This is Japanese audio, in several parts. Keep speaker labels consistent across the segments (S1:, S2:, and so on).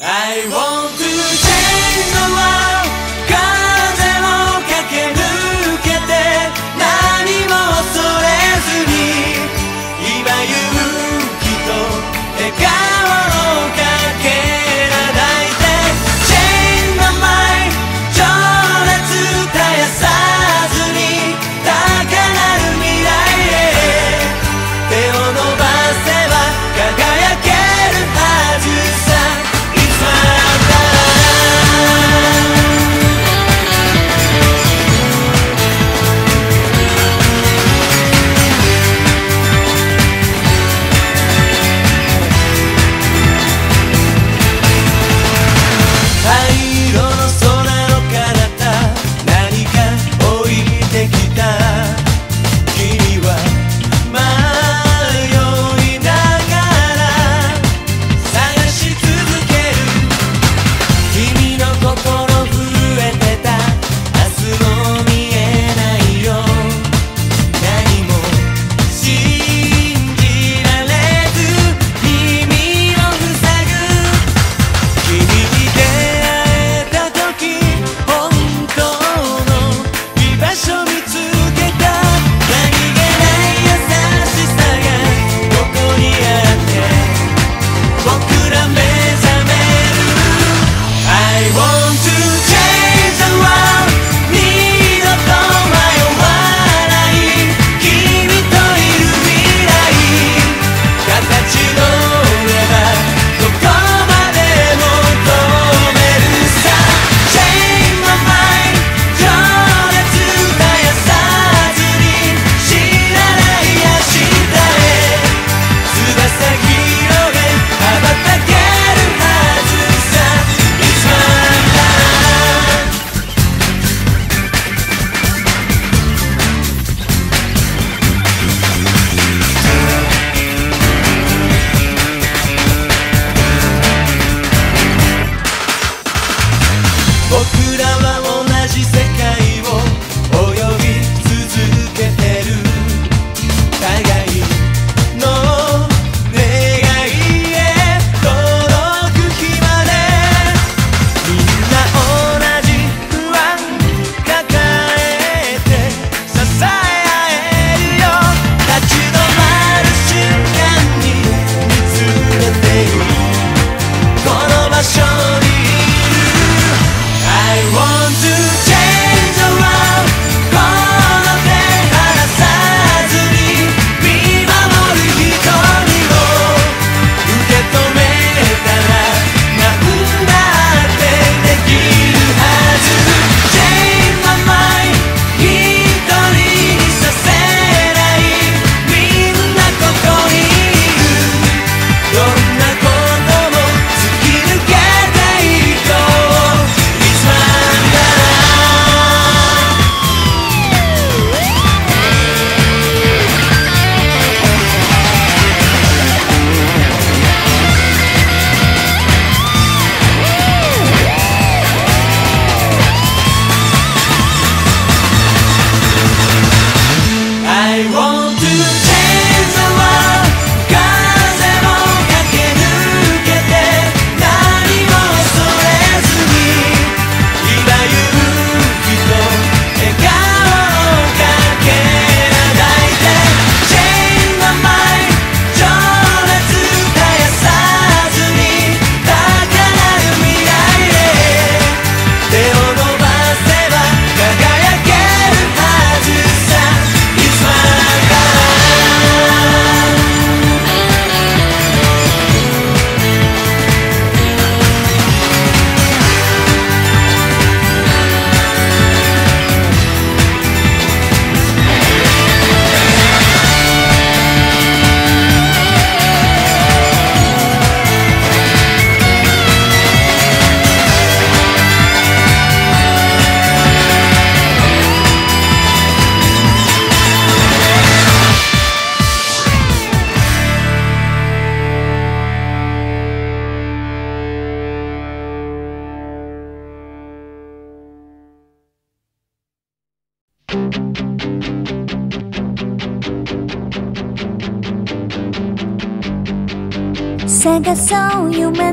S1: I want to change the world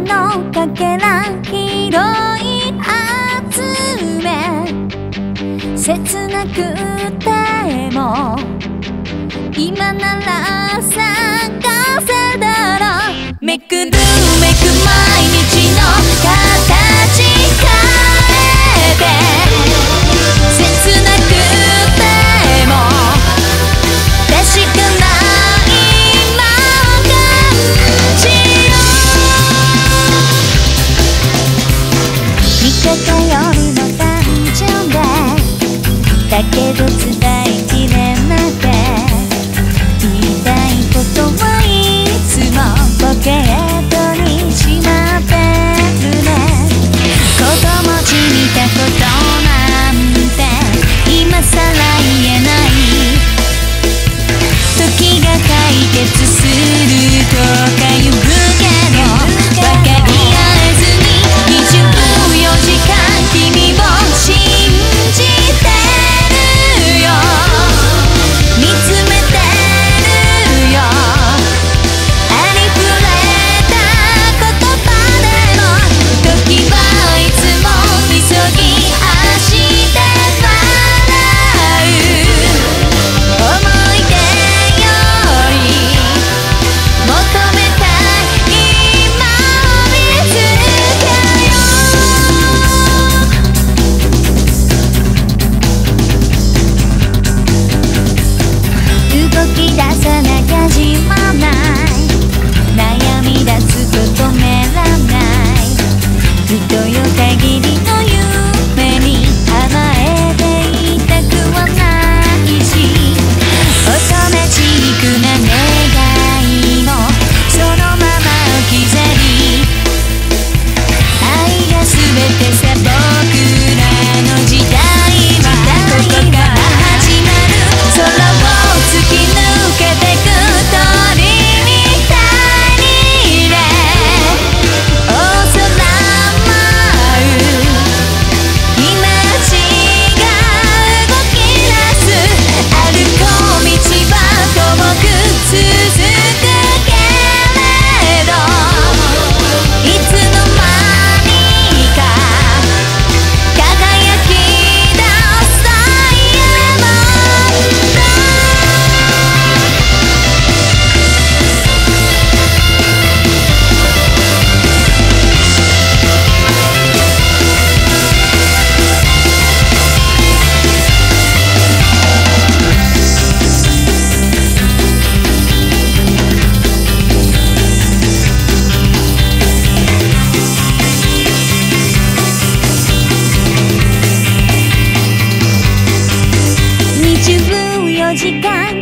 S1: のかけら拾い集め。
S2: 切なくても今なら探せだろ。めくる。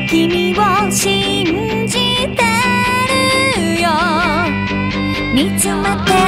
S2: 君を信じてるよ。見つめて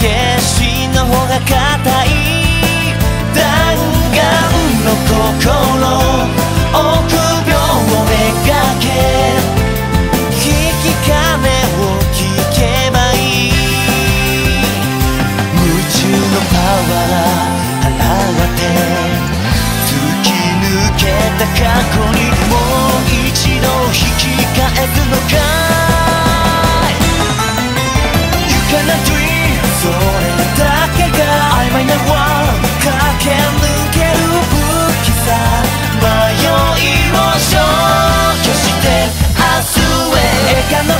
S1: 決心の方が固い弾丸の心臆病をめがけ引き金を聞けばいい夢中のパワー払わて突き抜けた過去にもう一度引き返すのか？映画の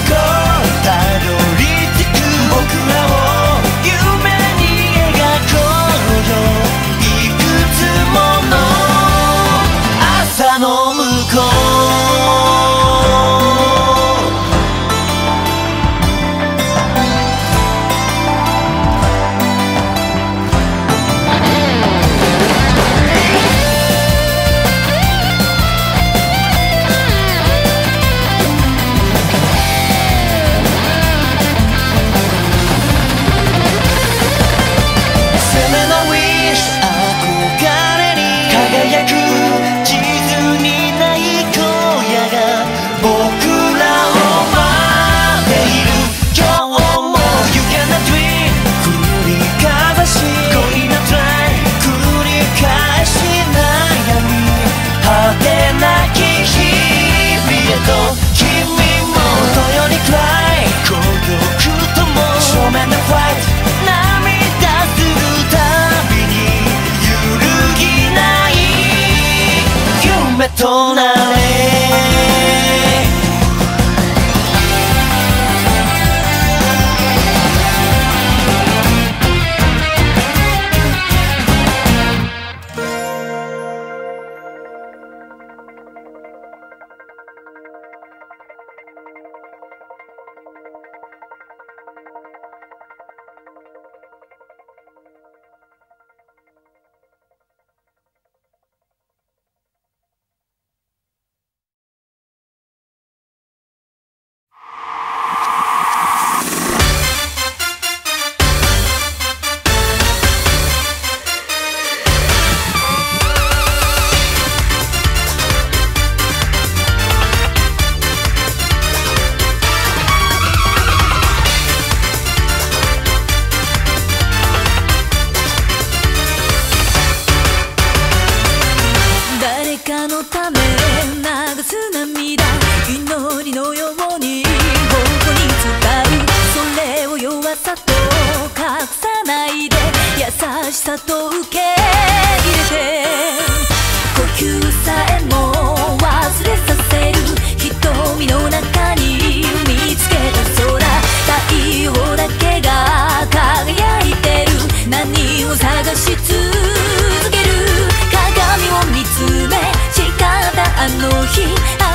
S1: ないで
S2: 優しさと受け入れて呼吸さえも忘れさせる瞳の中に見つけた空太陽だけが輝いてる何を探し続ける鏡を見つめ誓ったあの日